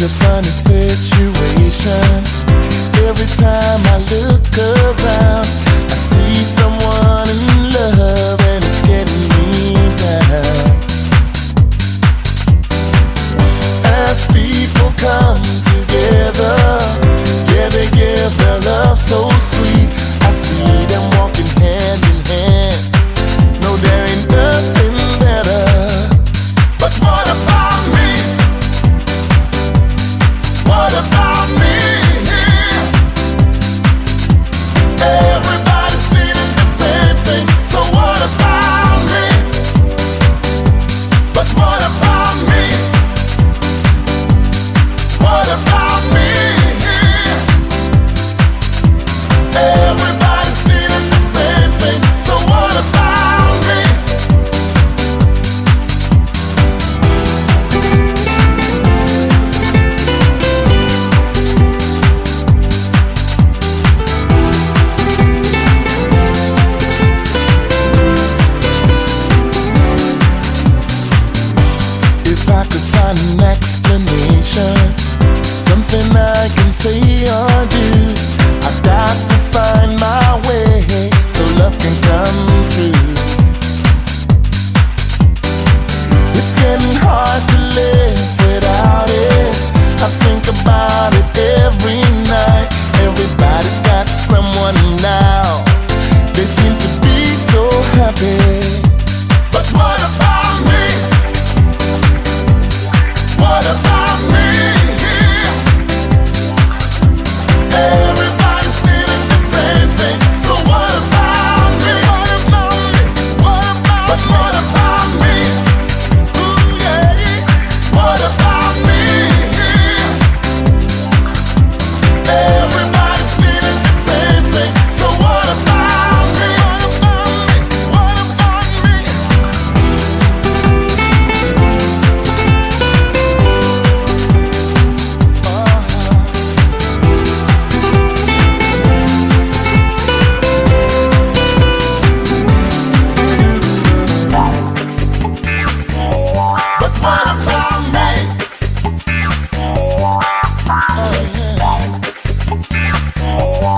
such a funny situation. Every time I look to Oh,